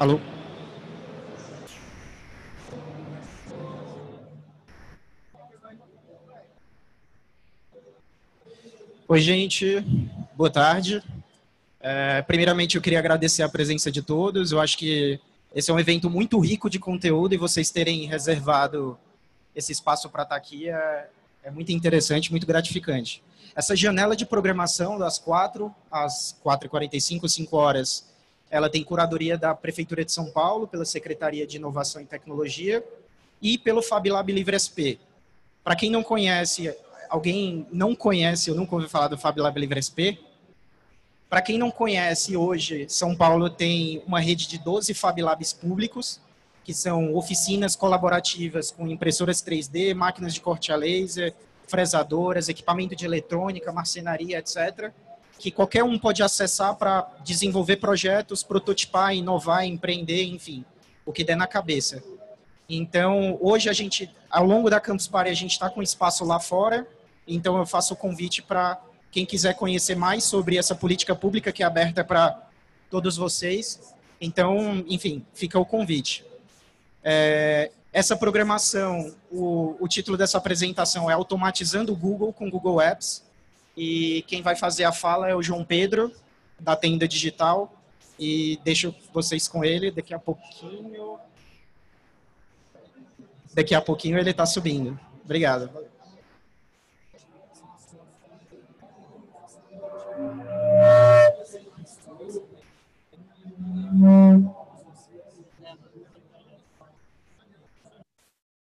Alô? Oi, gente. Boa tarde. É, primeiramente, eu queria agradecer a presença de todos. Eu acho que esse é um evento muito rico de conteúdo e vocês terem reservado esse espaço para estar aqui é, é muito interessante, muito gratificante. Essa janela de programação das 4 às 4h45, 5 horas, ela tem curadoria da Prefeitura de São Paulo, pela Secretaria de Inovação e Tecnologia e pelo FabLab Livre SP. Para quem não conhece, alguém não conhece ou nunca ouviu falar do FabLab Livre SP, para quem não conhece, hoje São Paulo tem uma rede de 12 Fab Labs públicos, que são oficinas colaborativas com impressoras 3D, máquinas de corte a laser, fresadoras, equipamento de eletrônica, marcenaria, etc., que qualquer um pode acessar para desenvolver projetos, prototipar, inovar, empreender, enfim, o que der na cabeça. Então, hoje a gente, ao longo da Campus Party, a gente está com espaço lá fora, então eu faço o convite para quem quiser conhecer mais sobre essa política pública que é aberta para todos vocês. Então, enfim, fica o convite. É, essa programação, o, o, título dessa apresentação é Automatizando o Google com Google Apps. E quem vai fazer a fala é o João Pedro, da Tenda Digital. E deixo vocês com ele daqui a pouquinho. Daqui a pouquinho ele está subindo. Obrigado.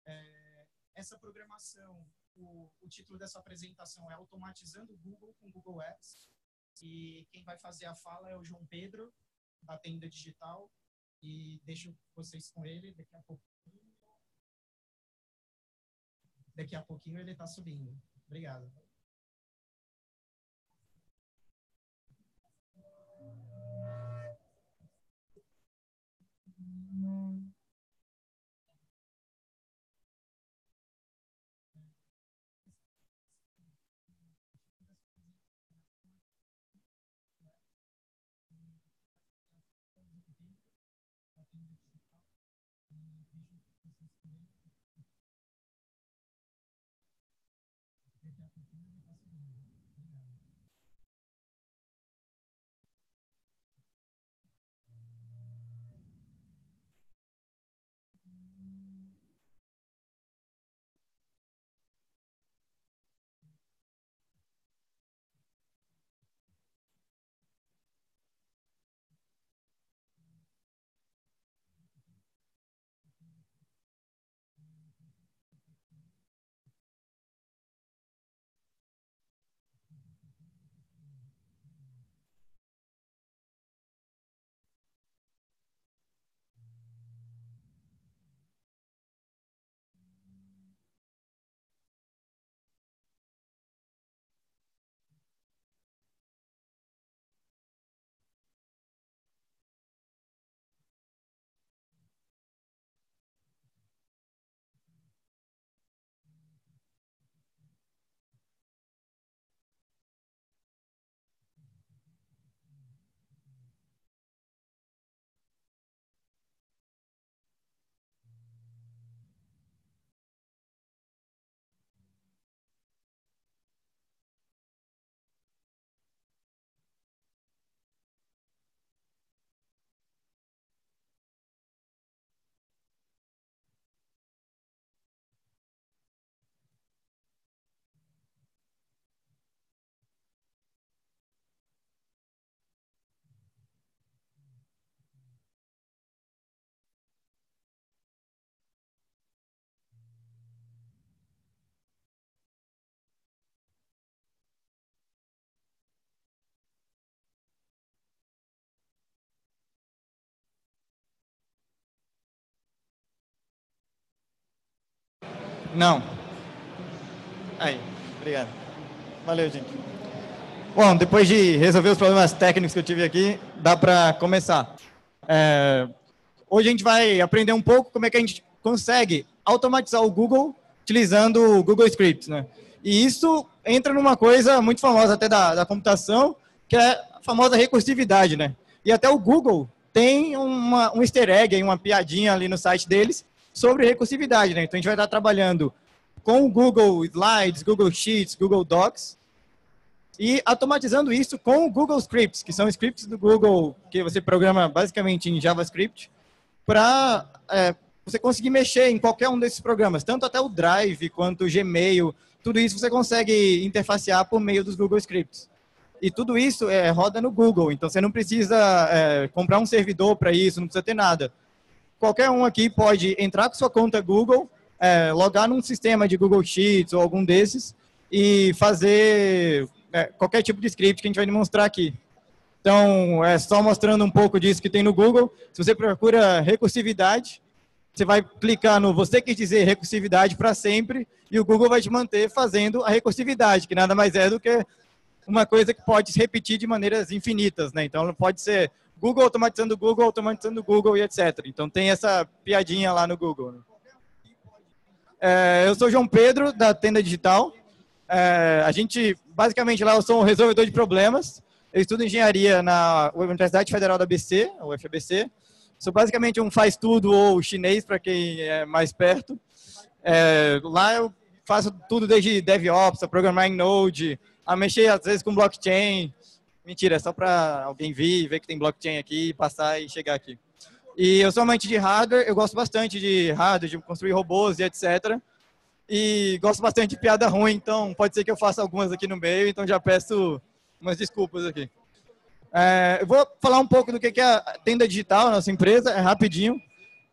É, essa programação, o, título dessa apresentação é Automatizando o Google com Google Apps. E quem vai fazer a fala é o João Pedro, da Tenda Digital. E deixo vocês com ele daqui a pouquinho. Daqui a pouquinho ele está subindo. Obrigado. Não. Aí, obrigado. Valeu, gente. Bom, depois de resolver os problemas técnicos que eu tive aqui, dá para começar. É, hoje a gente vai aprender um pouco como é que a gente consegue automatizar o Google utilizando o Google Scripts, né? E isso entra numa coisa muito famosa até da, da computação, que é a famosa recursividade, né? E até o Google tem uma, um easter egg, uma piadinha ali no site deles sobre recursividade. Né? Então, a gente vai estar trabalhando com o Google Slides, Google Sheets, Google Docs, e automatizando isso com o Google Scripts, que são scripts do Google que você programa basicamente em JavaScript, para é, você conseguir mexer em qualquer um desses programas, tanto até o Drive quanto o Gmail, tudo isso você consegue interfacear por meio dos Google Scripts. E tudo isso é, roda no Google, então você não precisa é, comprar um servidor para isso, não precisa ter nada. Qualquer um aqui pode entrar com sua conta Google, é, logar num sistema de Google Sheets ou algum desses e fazer é, qualquer tipo de script que a gente vai demonstrar aqui. Então, é só mostrando um pouco disso que tem no Google. Se você procura recursividade, você vai clicar no você quer dizer recursividade para sempre e o Google vai te manter fazendo a recursividade, que nada mais é do que uma coisa que pode se repetir de maneiras infinitas, né? Então, pode ser Google automatizando Google, automatizando Google e etc. Então, tem essa piadinha lá no Google. Né? É, eu sou João Pedro, da Tenda Digital. É, a gente, basicamente, lá eu sou um resolvedor de problemas. Eu estudo engenharia na Universidade Federal da ABC, a UFABC. Sou basicamente um faz tudo ou chinês, para quem é mais perto. É, lá eu faço tudo desde DevOps, a programar em Node, a mexer às vezes com blockchain. Mentira, é só para alguém vir, ver que tem blockchain aqui, passar e chegar aqui. E eu sou amante de hardware, eu gosto bastante de hardware, de construir robôs e etc. E gosto bastante de piada ruim, então pode ser que eu faça algumas aqui no meio, então já peço umas desculpas aqui. É, eu vou falar um pouco do que é a tenda digital, nossa empresa, é rapidinho.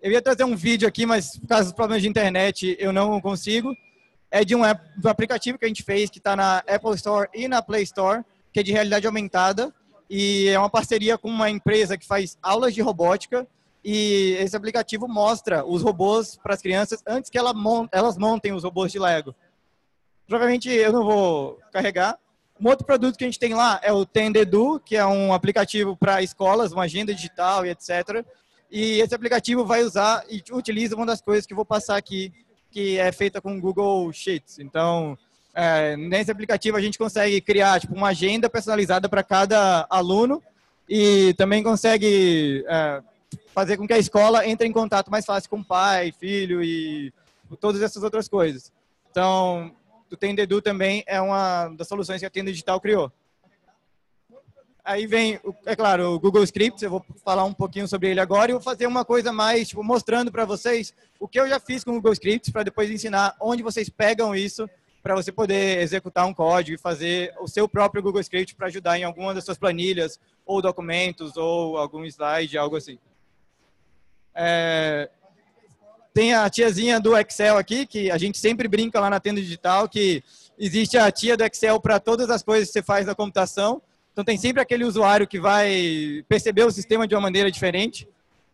Eu ia trazer um vídeo aqui, mas por causa dos problemas de internet eu não consigo. É de um, um aplicativo que a gente fez, que está na Apple Store e na Play Store, que é de realidade aumentada. E é uma parceria com uma empresa que faz aulas de robótica e esse aplicativo mostra os robôs para as crianças antes que elas montem os robôs de Lego. Provavelmente eu não vou carregar. Um outro produto que a gente tem lá é o Tendedu, que é um aplicativo para escolas, uma agenda digital e etc. E esse aplicativo vai usar e utiliza uma das coisas que eu vou passar aqui, que é feita com Google Sheets. Então, é, nesse aplicativo a gente consegue criar tipo, uma agenda personalizada para cada aluno e também consegue é, fazer com que a escola entre em contato mais fácil com pai, filho e todas essas outras coisas. Então, o Tendedu também é uma das soluções que a Tenda Digital criou. Aí vem, é claro, o Google Scripts, eu vou falar um pouquinho sobre ele agora e vou fazer uma coisa mais, tipo, mostrando para vocês o que eu já fiz com o Google Scripts para depois ensinar onde vocês pegam isso para você poder executar um código e fazer o seu próprio Google Script para ajudar em alguma das suas planilhas ou documentos ou algum slide, algo assim. É, tem a tiazinha do Excel aqui, que a gente sempre brinca lá na tenda digital, que existe a tia do Excel para todas as coisas que você faz na computação. Então tem sempre aquele usuário que vai perceber o sistema de uma maneira diferente.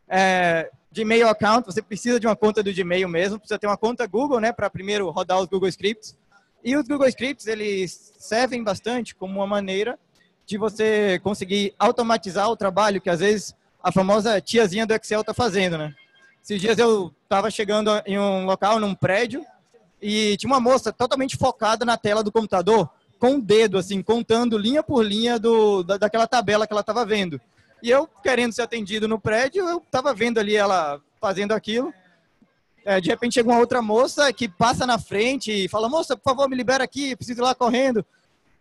É, Gmail account, você precisa de uma conta do Gmail mesmo, precisa ter uma conta Google, né, para primeiro rodar os Google Scripts. E os Google Scripts, eles servem bastante como uma maneira de você conseguir automatizar o trabalho que às vezes a famosa tiazinha do Excel está fazendo, né? Esses dias eu estava chegando em um local, num prédio, e tinha uma moça totalmente focada na tela do computador, com o dedo, assim, contando linha por linha do, da, daquela tabela que ela estava vendo. E eu, querendo ser atendido no prédio, eu estava vendo ali ela fazendo aquilo. É, de repente chega uma outra moça que passa na frente e fala, moça, por favor, me libera aqui, preciso ir lá correndo.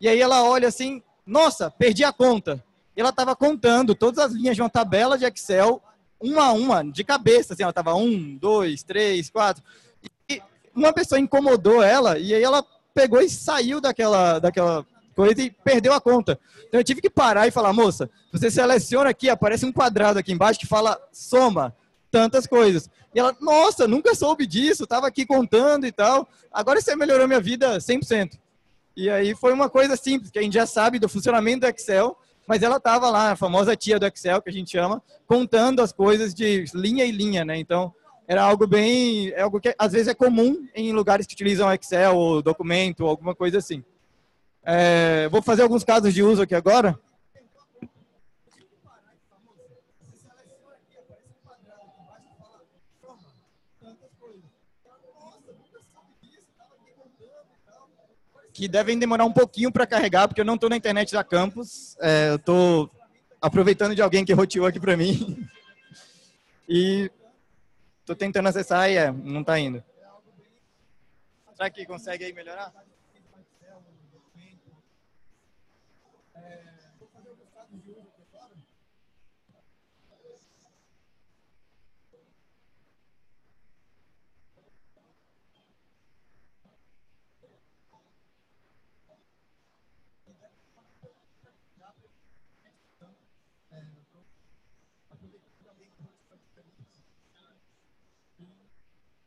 E aí ela olha assim, nossa, perdi a conta ela estava contando todas as linhas de uma tabela de Excel, uma a uma, de cabeça, assim, ela estava um, dois, três, quatro. E uma pessoa incomodou ela, e aí ela pegou e saiu daquela, daquela coisa e perdeu a conta. Então eu tive que parar e falar, moça, você seleciona aqui, aparece um quadrado aqui embaixo que fala soma tantas coisas. E ela, nossa, nunca soube disso, estava aqui contando e tal. Agora você melhorou minha vida 100%. E aí foi uma coisa simples, que a gente já sabe do funcionamento do Excel, mas ela estava lá, a famosa tia do Excel, que a gente chama, contando as coisas de linha e linha, né? Então, era algo bem, é algo que às vezes é comum em lugares que utilizam Excel ou documento ou alguma coisa assim. É, vou fazer alguns casos de uso aqui agora. Que devem demorar um pouquinho para carregar, porque eu não estou na internet da campus. É, eu estou aproveitando de alguém que roteou aqui para mim. E estou tentando acessar e é, não está indo. Será que consegue aí melhorar?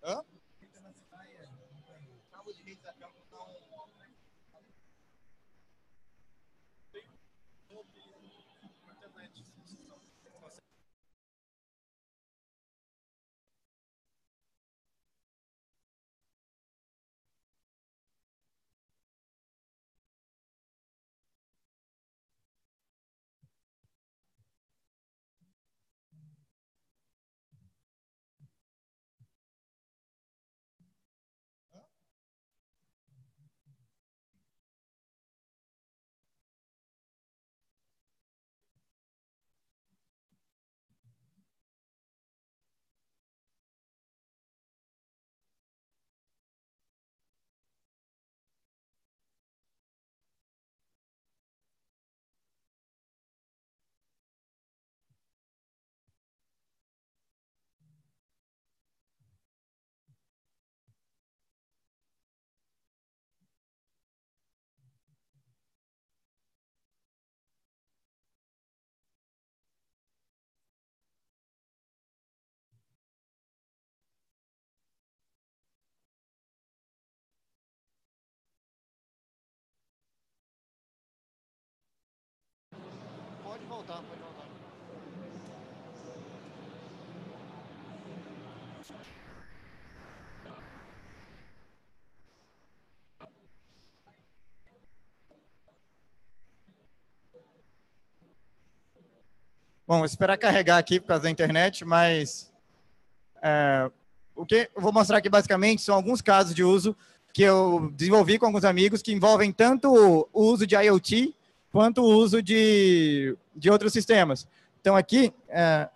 Huh? Voltar, pode voltar. Bom, esperar carregar aqui por causa da internet, mas é, o que eu vou mostrar aqui basicamente são alguns casos de uso que eu desenvolvi com alguns amigos que envolvem tanto o uso de IoT quanto o uso de, de outros sistemas. Então, aqui, é,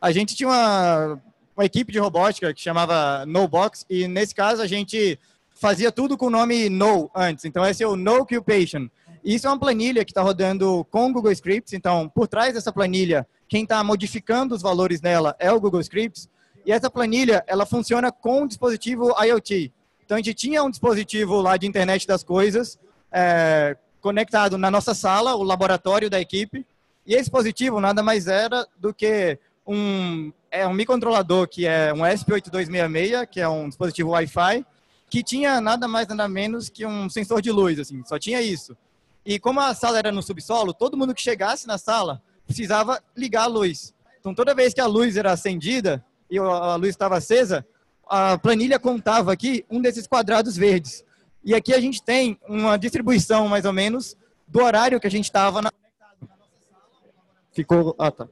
a gente tinha uma, uma equipe de robótica que chamava NoBox, e nesse caso a gente fazia tudo com o nome No antes. Então, esse é o No Occupation. Isso é uma planilha que está rodando com Google Scripts. Então, por trás dessa planilha, quem está modificando os valores nela é o Google Scripts. E essa planilha, ela funciona com o dispositivo IoT. Então, a gente tinha um dispositivo lá de internet das coisas é, conectado na nossa sala, o laboratório da equipe. E esse dispositivo nada mais era do que um, é um microcontrolador que é um SP8266, que é um dispositivo Wi-Fi, que tinha nada mais nada menos que um sensor de luz, assim, só tinha isso. E como a sala era no subsolo, todo mundo que chegasse na sala precisava ligar a luz. Então, toda vez que a luz era acendida e a luz estava acesa, a planilha contava aqui um desses quadrados verdes. E aqui a gente tem uma distribuição, mais ou menos, do horário que a gente estava na... Ficou... Ah, tá.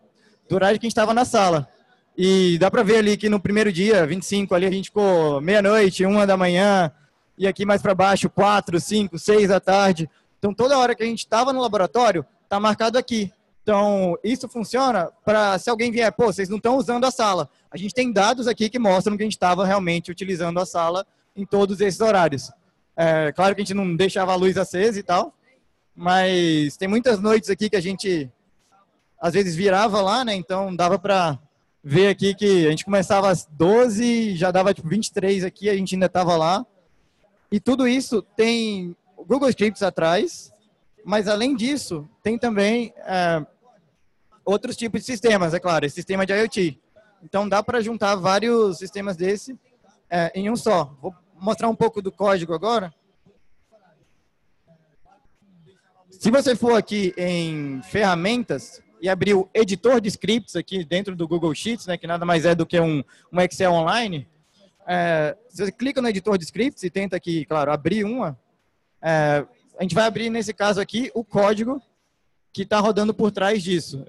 Do horário que a gente estava na sala. E dá para ver ali que no primeiro dia, 25, ali a gente ficou meia-noite, uma da manhã, e aqui mais para baixo, quatro, cinco, seis da tarde. Então, toda hora que a gente estava no laboratório, está marcado aqui. Então, isso funciona para se alguém vier, pô, vocês não estão usando a sala. A gente tem dados aqui que mostram que a gente estava realmente utilizando a sala em todos esses horários. É, claro que a gente não deixava a luz acesa e tal, mas tem muitas noites aqui que a gente às vezes virava lá, né? Então dava para ver aqui que a gente começava às 12, já dava tipo 23 aqui, a gente ainda estava lá. E tudo isso tem Google Scripts atrás, mas além disso, tem também é, outros tipos de sistemas, é claro, esse sistema de IoT. Então dá para juntar vários sistemas desse é, em um só. Vou mostrar um pouco do código agora. Se você for aqui em ferramentas, e abrir o editor de scripts aqui dentro do Google Sheets, né, que nada mais é do que um, um Excel online, é, você clica no editor de scripts e tenta aqui, claro, abrir uma, é, a gente vai abrir, nesse caso aqui, o código que está rodando por trás disso.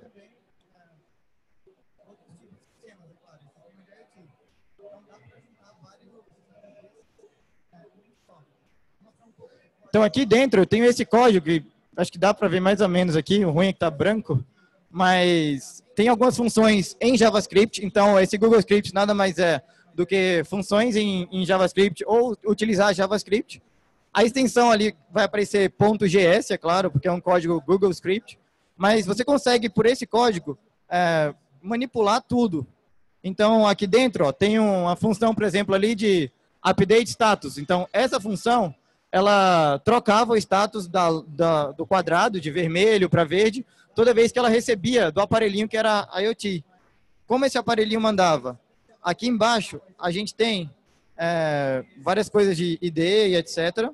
Então, aqui dentro, eu tenho esse código que acho que dá para ver mais ou menos aqui, o ruim é que está branco, mas tem algumas funções em JavaScript, então esse Google Script nada mais é do que funções em, em JavaScript ou utilizar JavaScript. A extensão ali vai aparecer .gs, é claro, porque é um código Google Script, mas você consegue, por esse código, é, manipular tudo. Então, aqui dentro, ó, tem uma função, por exemplo, ali de update status. Então, essa função, ela trocava o status da, da, do quadrado de vermelho para verde toda vez que ela recebia do aparelhinho que era IoT. Como esse aparelhinho mandava? Aqui embaixo, a gente tem é, várias coisas de ID e etc.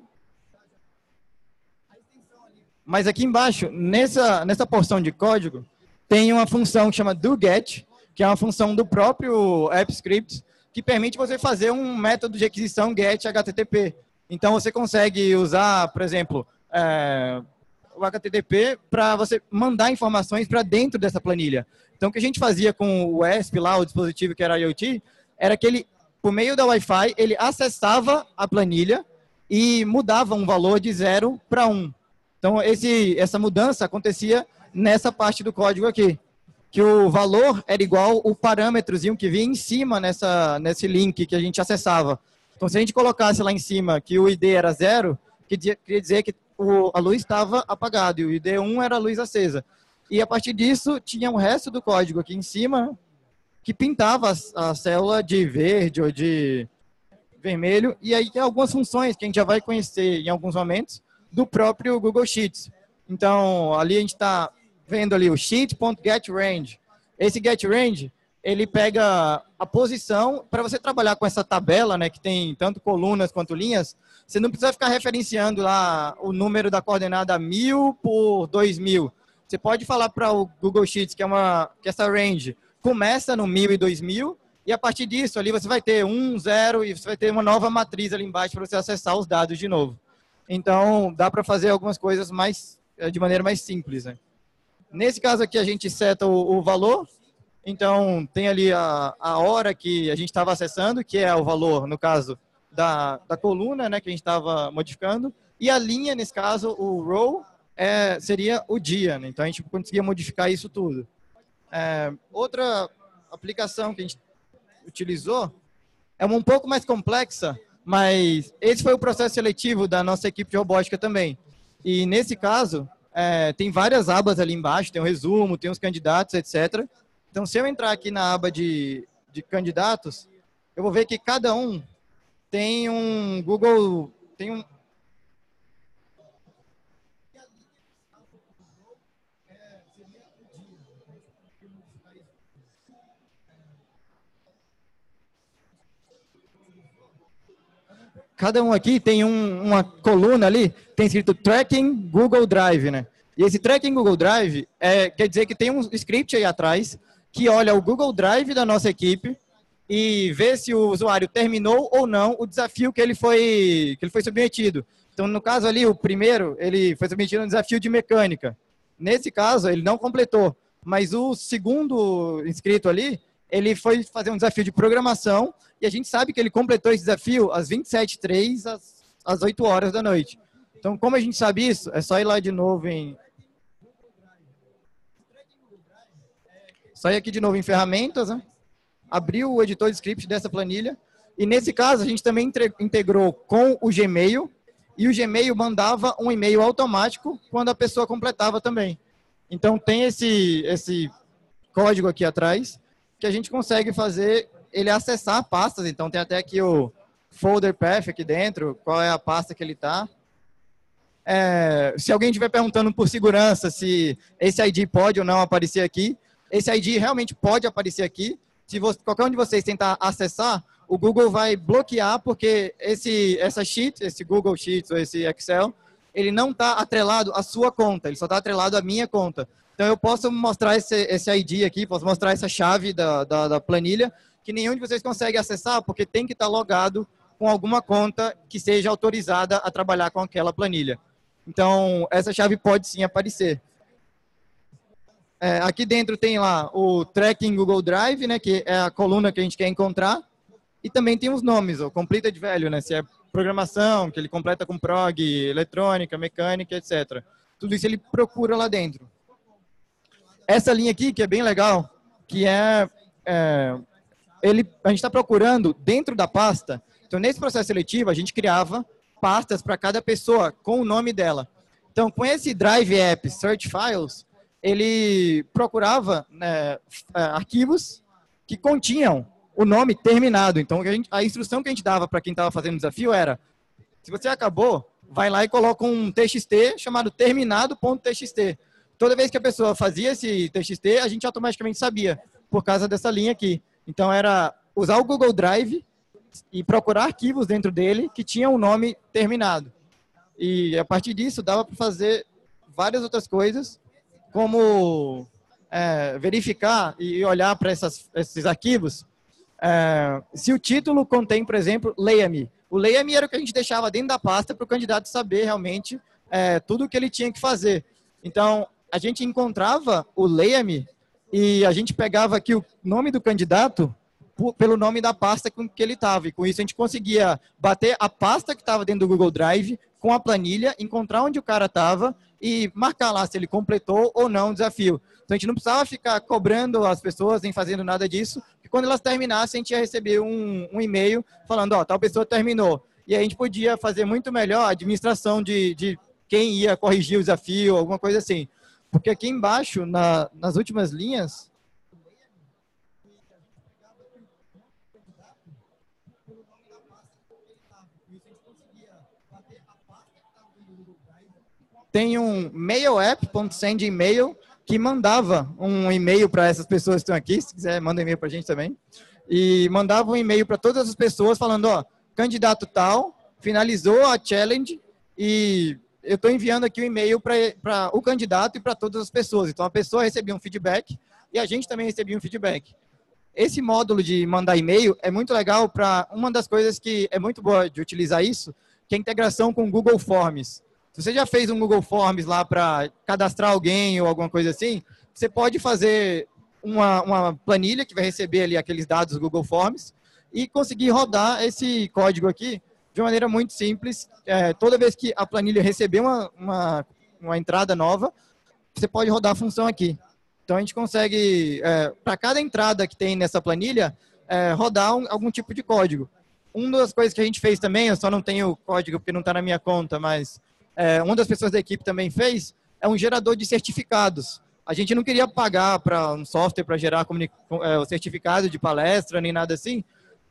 Mas aqui embaixo, nessa, nessa porção de código, tem uma função que chama doGet, que é uma função do próprio AppScript, que permite você fazer um método de aquisição GET HTTP. Então, você consegue usar, por exemplo, é, o HTTP para você mandar informações para dentro dessa planilha. Então, o que a gente fazia com o ESP lá, o dispositivo que era IoT, era que ele, por meio da Wi-Fi, ele acessava a planilha e mudava um valor de 0 para 1. Um. Então, esse, essa mudança acontecia nessa parte do código aqui que o valor era igual o parâmetrozinho que vinha em cima nessa, nesse link que a gente acessava. Então, se a gente colocasse lá em cima que o ID era zero, queria dizer que o, a luz estava apagada e o ID 1 era a luz acesa. E a partir disso, tinha o resto do código aqui em cima que pintava a, a célula de verde ou de vermelho. E aí tem algumas funções que a gente já vai conhecer em alguns momentos do próprio Google Sheets. Então, ali a gente está vendo ali o sheet.getRange. Esse getRange, ele pega a posição para você trabalhar com essa tabela, né, que tem tanto colunas quanto linhas. Você não precisa ficar referenciando lá o número da coordenada 1000 por 2000. Você pode falar para o Google Sheets que é uma que essa range começa no 1000 e 2000 e a partir disso ali você vai ter um, zero e você vai ter uma nova matriz ali embaixo para você acessar os dados de novo. Então, dá para fazer algumas coisas mais de maneira mais simples, né? Nesse caso aqui, a gente seta o, o valor. Então, tem ali a, a hora que a gente estava acessando, que é o valor, no caso, da, da coluna, né, que a gente estava modificando. E a linha, nesse caso, o row, é, seria o dia. Né? Então, a gente conseguia modificar isso tudo. É, outra aplicação que a gente utilizou é um pouco mais complexa, mas esse foi o processo seletivo da nossa equipe de robótica também. E nesse caso, é, tem várias abas ali embaixo, tem o um resumo, tem os candidatos, etc. Então, se eu entrar aqui na aba de, de candidatos, eu vou ver que cada um tem um Google, tem um, cada um aqui tem um, uma coluna ali, tem escrito Tracking Google Drive, né? E esse Tracking Google Drive é, quer dizer que tem um script aí atrás que olha o Google Drive da nossa equipe e vê se o usuário terminou ou não o desafio que ele foi, que ele foi submetido. Então, no caso ali, o primeiro, ele foi submetido a um desafio de mecânica. Nesse caso, ele não completou. Mas o segundo inscrito ali, ele foi fazer um desafio de programação e a gente sabe que ele completou esse desafio às 27h03, às, às 8 horas da noite. Então, como a gente sabe isso, é só ir lá de novo em... Só ir aqui de novo em ferramentas, né? o editor de script dessa planilha. E nesse caso, a gente também integrou com o Gmail e o Gmail mandava um e-mail automático quando a pessoa completava também. Então, tem esse, esse código aqui atrás que a gente consegue fazer ele acessar pastas. Então, tem até aqui o folder path aqui dentro, qual é a pasta que ele está. É, se alguém estiver perguntando por segurança se esse ID pode ou não aparecer aqui, esse ID realmente pode aparecer aqui. Se você, qualquer um de vocês tentar acessar, o Google vai bloquear porque esse essa sheet, esse Google Sheets ou esse Excel, ele não está atrelado à sua conta, ele só está atrelado à minha conta. Então eu posso mostrar esse, esse ID aqui, posso mostrar essa chave da, da, da planilha, que nenhum de vocês consegue acessar, porque tem que estar logado com alguma conta que seja autorizada a trabalhar com aquela planilha. Então, essa chave pode sim aparecer. É, aqui dentro tem lá o tracking Google Drive, né, que é a coluna que a gente quer encontrar. E também tem os nomes, o completed value, né, se é programação, que ele completa com prog, eletrônica, mecânica, etc. tudo isso ele procura lá dentro. Essa linha aqui, que é bem legal, que é, é ele, a gente está procurando dentro da pasta. Então, nesse processo seletivo, a gente criava pastas para cada pessoa com o nome dela. Então, com esse Drive App Search Files, ele procurava né, é, arquivos que continham o nome terminado. Então, a, gente, a instrução que a gente dava para quem estava fazendo o desafio era: se você acabou, vai lá e coloca um TXT chamado terminado.txt. Toda vez que a pessoa fazia esse TXT, a gente automaticamente sabia, por causa dessa linha aqui. Então, era usar o Google Drive e procurar arquivos dentro dele que tinham o nome terminado. E a partir disso, dava para fazer várias outras coisas, como é, verificar e olhar para esses arquivos é, se o título contém, por exemplo, leia-me. O leia-me era o que a gente deixava dentro da pasta para o candidato saber realmente é, tudo o que ele tinha que fazer. Então, a gente encontrava o leia-me e a gente pegava aqui o nome do candidato pelo nome da pasta com que ele estava. E com isso a gente conseguia bater a pasta que estava dentro do Google Drive com a planilha, encontrar onde o cara estava e marcar lá se ele completou ou não o desafio. Então a gente não precisava ficar cobrando as pessoas nem fazendo nada disso, porque quando elas terminassem a gente ia receber um, um e-mail falando, ó, tal pessoa terminou. E aí a gente podia fazer muito melhor a administração de, de quem ia corrigir o desafio, alguma coisa assim. Porque aqui embaixo, na, nas últimas linhas, tem um mail app.send e-mail que mandava um e-mail para essas pessoas que estão aqui, se quiser, manda um e-mail para a gente também, e mandava um e-mail para todas as pessoas falando, ó, candidato tal, finalizou a challenge e eu estou enviando aqui o um e-mail para o candidato e para todas as pessoas. Então, a pessoa recebia um feedback e a gente também recebia um feedback. Esse módulo de mandar e-mail é muito legal para uma das coisas que é muito boa de utilizar isso, que é a integração com o Google Forms. Se você já fez um Google Forms lá para cadastrar alguém ou alguma coisa assim, você pode fazer uma, uma planilha que vai receber ali aqueles dados do Google Forms e conseguir rodar esse código aqui de maneira muito simples. É, toda vez que a planilha receber uma, uma, uma, entrada nova, você pode rodar a função aqui. Então a gente consegue, é, para cada entrada que tem nessa planilha, é, rodar um, algum tipo de código. Uma das coisas que a gente fez também, eu só não tenho código porque não está na minha conta, mas é, uma das pessoas da equipe também fez, é um gerador de certificados. A gente não queria pagar para um software para gerar é, o certificado de palestra, nem nada assim.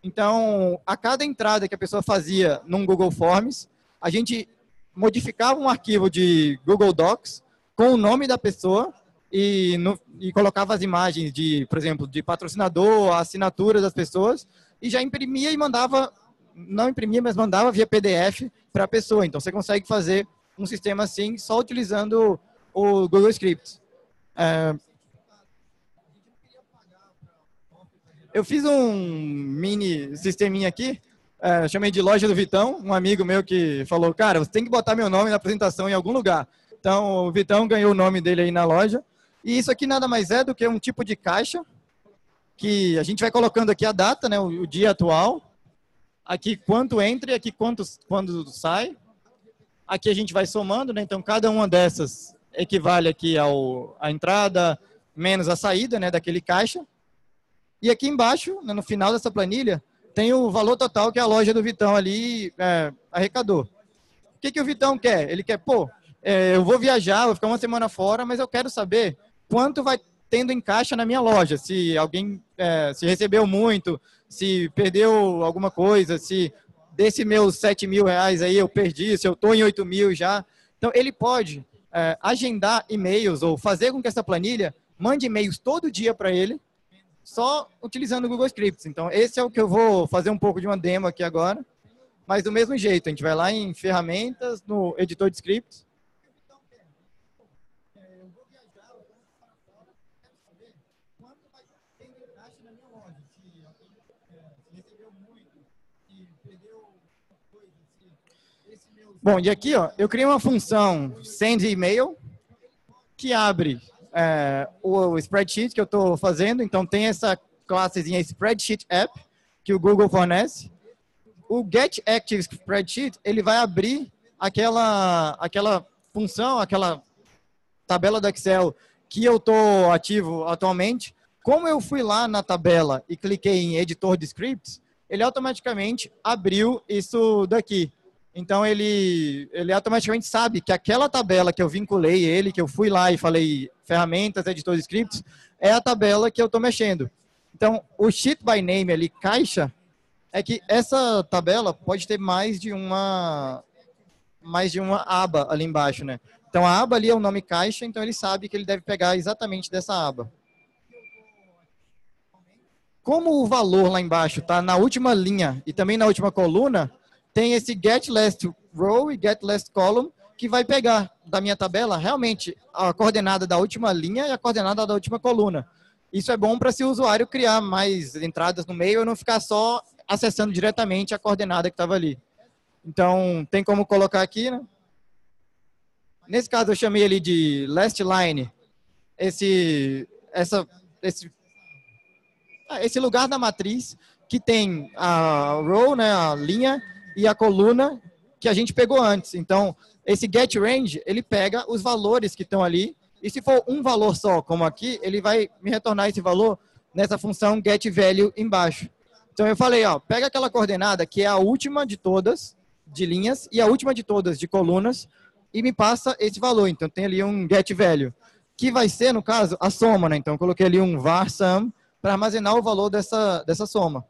Então, a cada entrada que a pessoa fazia num Google Forms, a gente modificava um arquivo de Google Docs com o nome da pessoa e, no, e colocava as imagens de, por exemplo, de patrocinador, a assinatura das pessoas e já imprimia e mandava, não imprimia, mas mandava via PDF para a pessoa. Então, você consegue fazer um sistema assim só utilizando o Google Scripts. É, eu fiz um mini sisteminha aqui, é, chamei de Loja do Vitão, um amigo meu que falou, cara, você tem que botar meu nome na apresentação em algum lugar. Então, o Vitão ganhou o nome dele aí na loja. E isso aqui nada mais é do que um tipo de caixa que a gente vai colocando aqui a data, né, o, o dia atual, aqui quanto entra e aqui quanto, quando sai. Aqui a gente vai somando, né? Então, cada uma dessas equivale aqui ao, a entrada menos a saída, né? Daquele caixa. E aqui embaixo, né, no final dessa planilha, tem o valor total que a loja do Vitão ali é, arrecadou. O que, que o Vitão quer? Ele quer, pô, é, eu vou viajar, vou ficar uma semana fora, mas eu quero saber quanto vai tendo em caixa na minha loja. Se alguém é, se recebeu muito, se perdeu alguma coisa, se desse meus 7 mil reais aí eu perdi, se eu estou em 8 mil já. Então, ele pode é, agendar e-mails ou fazer com que essa planilha mande e-mails todo dia para ele, só utilizando o Google Scripts. Então, esse é o que eu vou fazer um pouco de uma demo aqui agora. Mas do mesmo jeito, a gente vai lá em ferramentas, no editor de scripts, Bom, e aqui ó, eu criei uma função send email que abre é, o spreadsheet que eu estou fazendo. Então tem essa classezinha spreadsheet app que o Google fornece. O get active spreadsheet ele vai abrir aquela aquela função, aquela tabela do Excel que eu estou ativo atualmente, como eu fui lá na tabela e cliquei em editor de scripts, ele automaticamente abriu isso daqui. Então ele, ele automaticamente sabe que aquela tabela que eu vinculei ele, que eu fui lá e falei ferramentas, editor de scripts, é a tabela que eu estou mexendo. Então o sheet by name ali, caixa, é que essa tabela pode ter mais de uma mais de uma aba ali embaixo, né? Então a aba ali é o nome caixa, então ele sabe que ele deve pegar exatamente dessa aba. Como o valor lá embaixo está na última linha e também na última coluna, tem esse get last row e get last column que vai pegar da minha tabela realmente a coordenada da última linha e a coordenada da última coluna. Isso é bom para se o usuário criar mais entradas no meio e não ficar só acessando diretamente a coordenada que estava ali. Então, tem como colocar aqui, né? Nesse caso, eu chamei ele de last line, esse, essa, esse, ah, esse lugar da matriz que tem a row, né, a linha, e a coluna que a gente pegou antes. Então, esse get range, ele pega os valores que estão ali, e se for um valor só, como aqui, ele vai me retornar esse valor nessa função get value embaixo. Então, eu falei, ó, pega aquela coordenada que é a última de todas, de linhas, e a última de todas, de colunas, e me passa esse valor. Então, tem ali um get value, que vai ser, no caso, a soma, né? Então, eu coloquei ali um var sum para armazenar o valor dessa, dessa soma.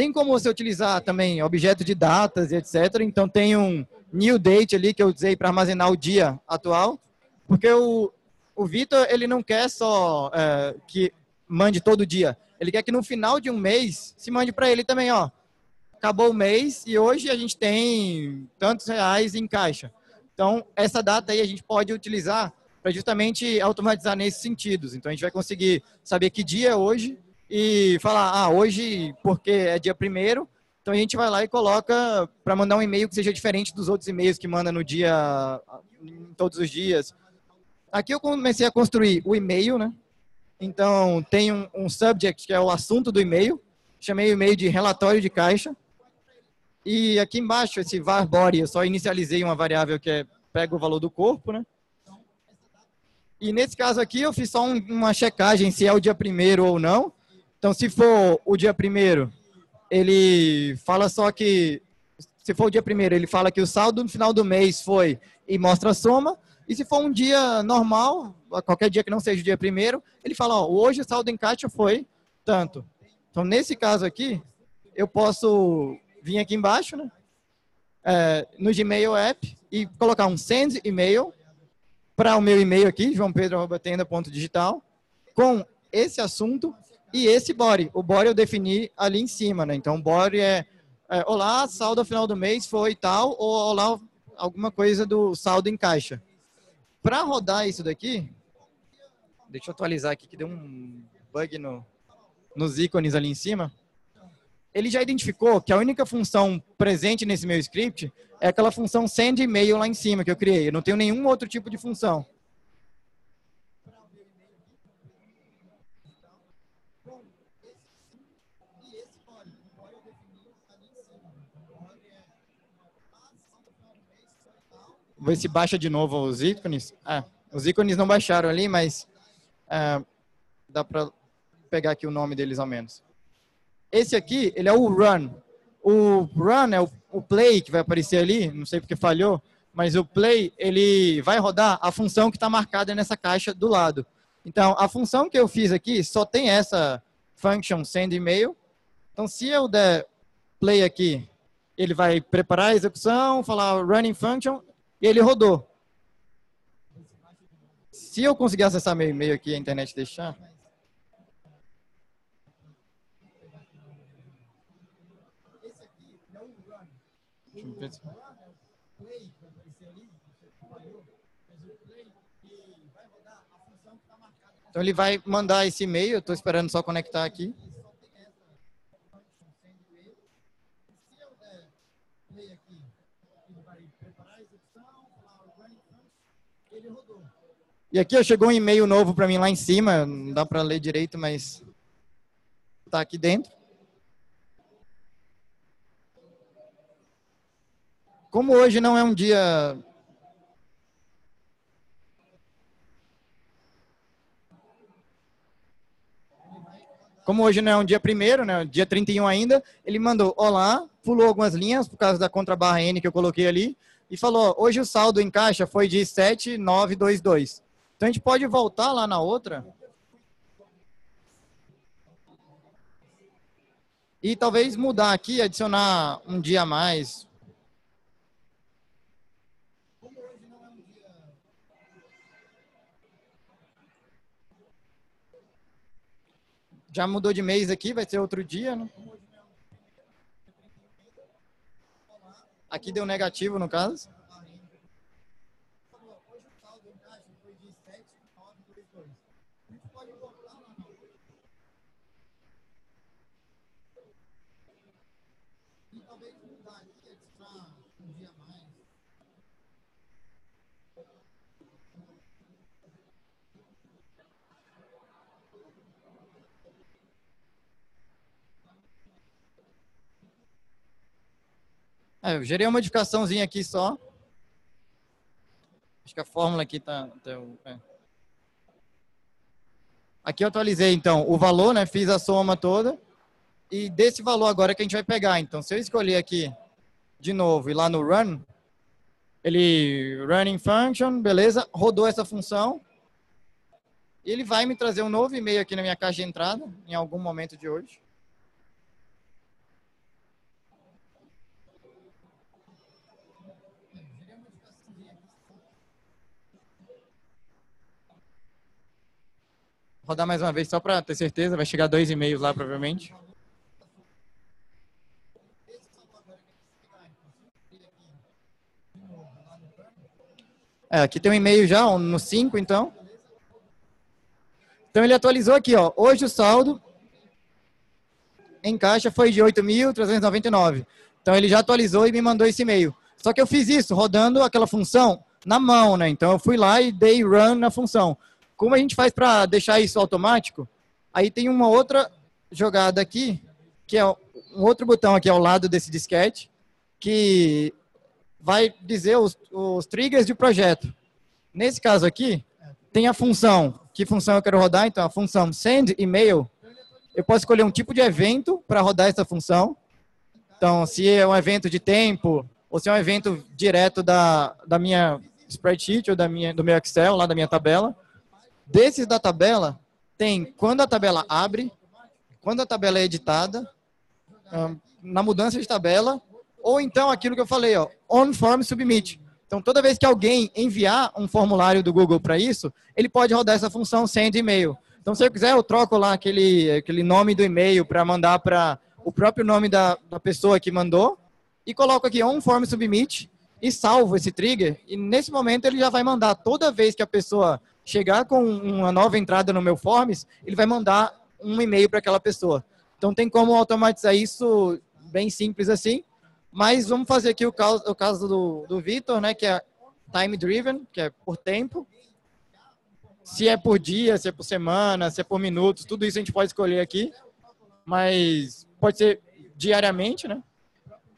Tem como você utilizar também objeto de datas e etc. Então tem um new date ali que eu usei para armazenar o dia atual, porque o, o Vitor ele não quer só é, que mande todo dia. Ele quer que no final de um mês se mande para ele também, ó. Acabou o mês e hoje a gente tem tantos reais em caixa. Então essa data aí a gente pode utilizar para justamente automatizar nesses sentidos. Então a gente vai conseguir saber que dia é hoje e falar, ah, hoje, porque é dia primeiro, então a gente vai lá e coloca para mandar um e-mail que seja diferente dos outros e-mails que manda no dia, todos os dias. Aqui eu comecei a construir o e-mail, né? Então tem um, um subject que é o assunto do e-mail, chamei o e-mail de relatório de caixa. E aqui embaixo, esse var body, eu só inicializei uma variável que é pega o valor do corpo, né? E nesse caso aqui eu fiz só um, uma checagem se é o dia primeiro ou não. Então, se for o dia primeiro, ele fala só que, se for o dia primeiro, ele fala que o saldo no final do mês foi e mostra a soma. E se for um dia normal, qualquer dia que não seja o dia primeiro, ele fala, ó, hoje o saldo em caixa foi tanto. Então, nesse caso aqui, eu posso vir aqui embaixo, né? É, no Gmail App e colocar um send e-mail para o meu e-mail aqui, joaopedro.tenda.digital, com esse assunto e esse body, o body eu defini ali em cima, né? Então, body é, é olá, saldo ao final do mês foi tal, ou olá, alguma coisa do saldo em caixa. Para rodar isso daqui, deixa eu atualizar aqui que deu um bug no, nos ícones ali em cima. Ele já identificou que a única função presente nesse meu script é aquela função send e-mail lá em cima que eu criei. Eu não tenho nenhum outro tipo de função. Ver se baixa de novo os ícones. Ah, os ícones não baixaram ali, mas ah, dá para pegar aqui o nome deles ao menos. Esse aqui, ele é o run. O run é o, o play que vai aparecer ali, não sei porque falhou, mas o play, ele vai rodar a função que está marcada nessa caixa do lado. Então, a função que eu fiz aqui só tem essa function send email. Então, se eu der play aqui, ele vai preparar a execução, falar running function e ele rodou. Se eu conseguir acessar meu e-mail aqui, a internet deixar. Então ele vai mandar esse e-mail, eu estou esperando só conectar aqui. E aqui chegou um e-mail novo para mim lá em cima, não dá para ler direito, mas está aqui dentro. Como hoje não é um dia como hoje não é um dia primeiro, né, dia 31 ainda, ele mandou olá, pulou algumas linhas por causa da contrabarra N que eu coloquei ali e falou, hoje o saldo em caixa foi de 7922. Então a gente pode voltar lá na outra. E talvez mudar aqui, adicionar um dia a mais. Já mudou de mês aqui, vai ser outro dia, né? Aqui deu negativo, no caso. Eu gerei uma modificaçãozinha aqui só. Acho que a fórmula aqui está... Tá, é. Aqui eu atualizei, então, o valor, né? Fiz a soma toda. E desse valor agora que a gente vai pegar. Então, se eu escolher aqui de novo e lá no run, ele running function, beleza? Rodou essa função. Ele vai me trazer um novo e-mail aqui na minha caixa de entrada, em algum momento de hoje. Rodar mais uma vez só para ter certeza. Vai chegar dois e-mails lá, provavelmente. É, aqui tem um e-mail já, no 5, então. Então ele atualizou aqui, ó. Hoje o saldo em caixa foi de 8.399. Então ele já atualizou e me mandou esse e-mail. Só que eu fiz isso rodando aquela função na mão, né? Então eu fui lá e dei run na função. Como a gente faz para deixar isso automático? Aí tem uma outra jogada aqui, que é um outro botão aqui ao lado desse disquete, que vai dizer os, os triggers de projeto. Nesse caso aqui, tem a função. Que função eu quero rodar? Então, a função send email. Eu posso escolher um tipo de evento para rodar essa função. Então, se é um evento de tempo, ou se é um evento direto da, da minha spreadsheet ou da minha, do meu Excel, lá da minha tabela. Desses da tabela, tem quando a tabela abre, quando a tabela é editada, na mudança de tabela, ou então aquilo que eu falei, ó, on form submit. Então, toda vez que alguém enviar um formulário do Google para isso, ele pode rodar essa função send e-mail. Então, se eu quiser, eu troco lá aquele, aquele nome do e-mail para mandar para o próprio nome da, da pessoa que mandou e coloco aqui on form submit e salvo esse trigger. E nesse momento ele já vai mandar toda vez que a pessoa chegar com uma nova entrada no meu Forms, ele vai mandar um e-mail para aquela pessoa. Então tem como automatizar isso bem simples assim. Mas vamos fazer aqui o caso, o caso do, do Vitor, né, que é time driven, que é por tempo. Se é por dia, se é por semana, se é por minutos, tudo isso a gente pode escolher aqui. Mas pode ser diariamente, né?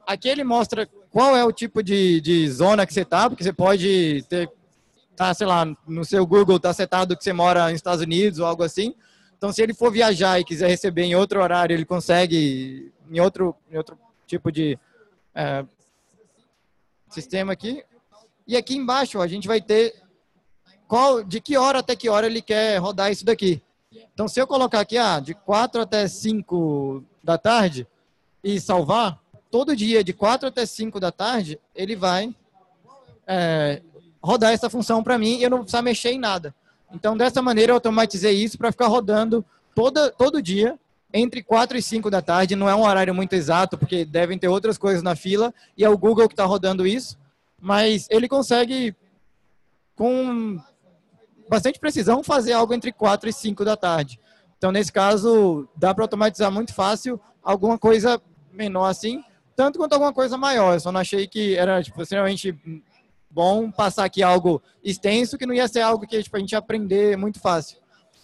Aqui ele mostra qual é o tipo de, de zona que você está, porque você pode ter tá, sei lá, no seu Google tá setado que você mora nos Estados Unidos ou algo assim. Então, se ele for viajar e quiser receber em outro horário, ele consegue em outro, em outro tipo de é, sistema aqui. E aqui embaixo a gente vai ter qual, de que hora até que hora ele quer rodar isso daqui. Então, se eu colocar aqui, ah, de 4 até 5 da tarde e salvar, todo dia, de 4 até 5 da tarde, ele vai é, rodar essa função para mim e eu não precisar mexer em nada. Então, dessa maneira, eu automatizei isso para ficar rodando toda, todo dia, entre 4 e 5 da tarde. Não é um horário muito exato, porque devem ter outras coisas na fila, e é o Google que está rodando isso. Mas ele consegue, com bastante precisão, fazer algo entre 4 e 5 da tarde. Então, nesse caso, dá para automatizar muito fácil alguma coisa menor assim, tanto quanto alguma coisa maior. Eu só não achei que era tipo, extremamente bom passar aqui algo extenso, que não ia ser algo que tipo, a gente aprender muito fácil.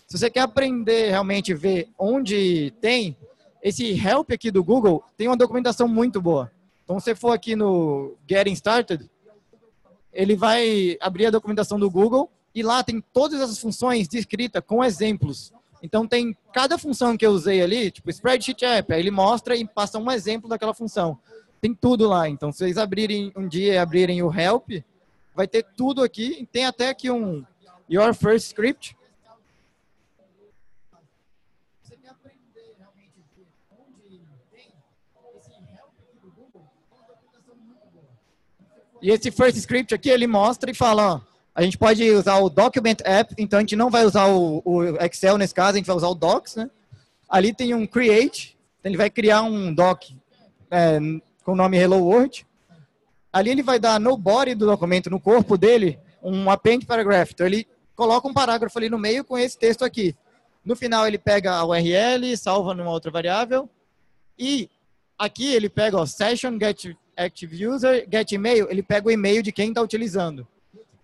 Se você quer aprender realmente ver onde tem, esse help aqui do Google tem uma documentação muito boa. Então, se você for aqui no Getting Started, ele vai abrir a documentação do Google e lá tem todas essas funções descritas com exemplos. Então tem cada função que eu usei ali, tipo Spreadsheet App, aí ele mostra e passa um exemplo daquela função. Tem tudo lá. Então se vocês abrirem um dia e abrirem o Help, vai ter tudo aqui. Tem até aqui um Your First Script. E esse first script aqui, ele mostra e fala, ó, a gente pode usar o Document App, então a gente não vai usar o, o Excel nesse caso, a gente vai usar o Docs, né? Ali tem um Create, então ele vai criar um doc é, com o nome Hello World. Ali ele vai dar no body do documento, no corpo dele, um append paragraph. Então ele coloca um parágrafo ali no meio com esse texto aqui. No final ele pega a URL, salva numa outra variável. E aqui ele pega o session get active user, get email, ele pega o e-mail de quem está utilizando.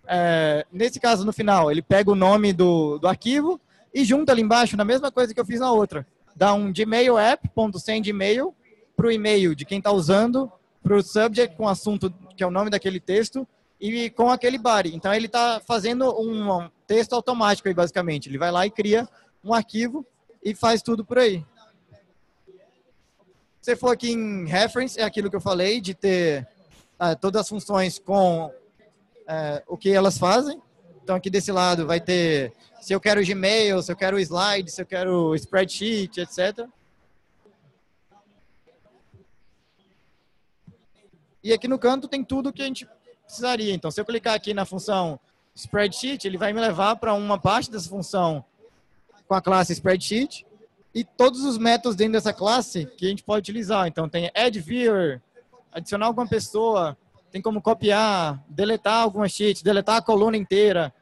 É, nesse caso, no final, ele pega o nome do, do arquivo e junta ali embaixo, na mesma coisa que eu fiz na outra. Dá um Gmail app.send email para o e-mail de quem está usando, para o subject com o assunto, que é o nome daquele texto, e com aquele body. Então, ele está fazendo um texto automático aí, basicamente. Ele vai lá e cria um arquivo e faz tudo por aí. Se você for aqui em reference, é aquilo que eu falei, de ter uh, todas as funções com é, o que elas fazem. Então, aqui desse lado vai ter se eu quero Gmail, se eu quero slide, se eu quero spreadsheet, etc. E aqui no canto tem tudo que a gente precisaria. Então, se eu clicar aqui na função spreadsheet, ele vai me levar para uma parte dessa função com a classe spreadsheet e todos os métodos dentro dessa classe que a gente pode utilizar. Então, tem add viewer, adicionar alguma pessoa, tem como copiar, deletar algumas sheets, deletar a coluna inteira.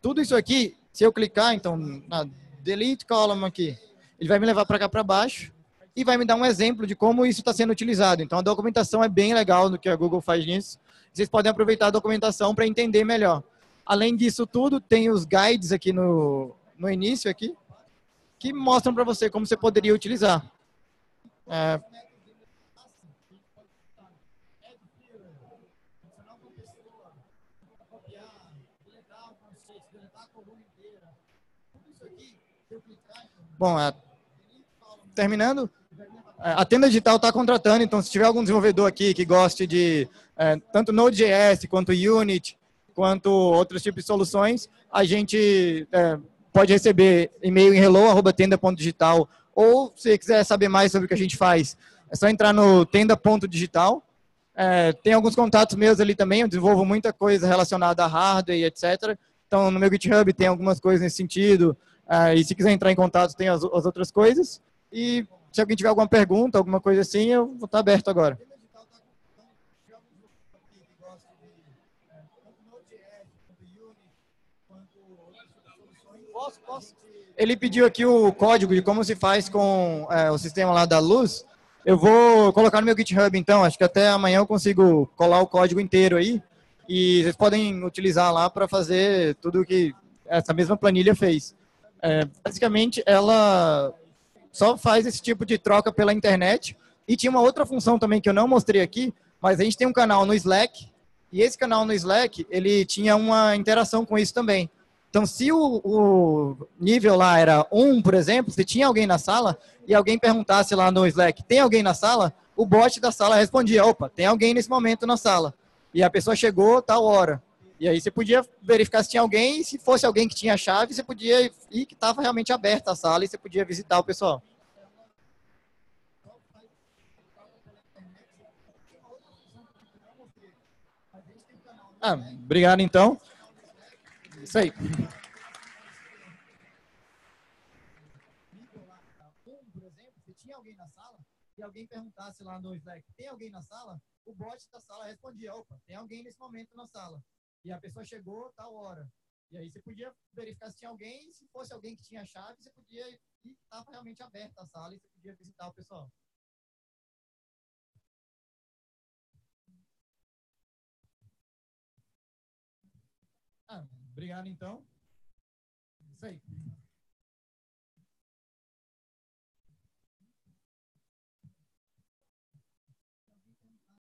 Tudo isso aqui, se eu clicar, então, na delete column aqui, ele vai me levar para cá para baixo e vai me dar um exemplo de como isso está sendo utilizado. Então, a documentação é bem legal do que a Google faz nisso. Vocês podem aproveitar a documentação para entender melhor. Além disso tudo, tem os guides aqui no, no início aqui, que mostram para você como você poderia utilizar. É, Bom, é, terminando, a tenda digital está contratando, então se tiver algum desenvolvedor aqui que goste de é, tanto Node.js quanto Unity, quanto outros tipos de soluções, a gente é, pode receber e-mail em hello.tenda.digital ou se quiser saber mais sobre o que a gente faz, é só entrar no tenda.digital. É, tem alguns contatos meus ali também, eu desenvolvo muita coisa relacionada a hardware e etc. Então, no meu GitHub tem algumas coisas nesse sentido. Ah, e se quiser entrar em contato, tem as, as, outras coisas. E se alguém tiver alguma pergunta, alguma coisa assim, eu vou estar aberto agora. Posso, posso. Ele pediu aqui o código de como se faz com é, o sistema lá da luz. Eu vou colocar no meu GitHub, então. Acho que até amanhã eu consigo colar o código inteiro aí. E vocês podem utilizar lá para fazer tudo que essa mesma planilha fez. É, basicamente, ela só faz esse tipo de troca pela internet. E tinha uma outra função também que eu não mostrei aqui, mas a gente tem um canal no Slack, e esse canal no Slack, ele tinha uma interação com isso também. Então, se o, o nível lá era 1, por exemplo, se tinha alguém na sala, e alguém perguntasse lá no Slack, tem alguém na sala? O bot da sala respondia, opa, tem alguém nesse momento na sala. E a pessoa chegou tal hora. E aí você podia verificar se tinha alguém, se fosse alguém que tinha chave, você podia ir que estava realmente aberta a sala e você podia visitar o pessoal. Ah, obrigado então. Isso aí. e alguém perguntasse lá no Slack, tem alguém na sala? O bot da sala respondia, opa, tem alguém nesse momento na sala e a pessoa chegou tal hora. E aí você podia verificar se tinha alguém, se fosse alguém que tinha chave, você podia ir, estava realmente aberta a sala e você podia visitar o pessoal. Ah, obrigado então. Isso aí.